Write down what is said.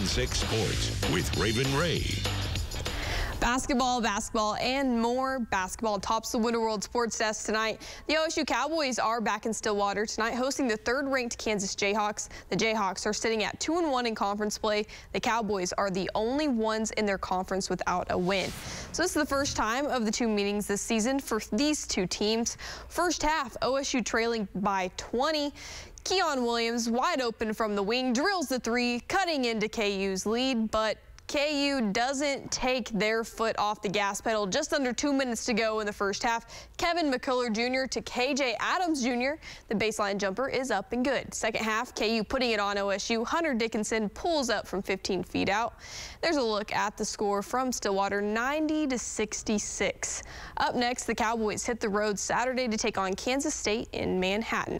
on 6 Sports with Raven Ray. Basketball, basketball, and more basketball tops the Winter World Sports Desk tonight. The OSU Cowboys are back in Stillwater tonight, hosting the third-ranked Kansas Jayhawks. The Jayhawks are sitting at 2-1 in conference play. The Cowboys are the only ones in their conference without a win. So this is the first time of the two meetings this season for these two teams. First half, OSU trailing by 20. Keon Williams, wide open from the wing, drills the three, cutting into KU's lead, but KU doesn't take their foot off the gas pedal. Just under two minutes to go in the first half. Kevin McCullar Jr. to KJ Adams Jr. The baseline jumper is up and good. Second half, KU putting it on OSU. Hunter Dickinson pulls up from 15 feet out. There's a look at the score from Stillwater, 90 to 66. Up next, the Cowboys hit the road Saturday to take on Kansas State in Manhattan.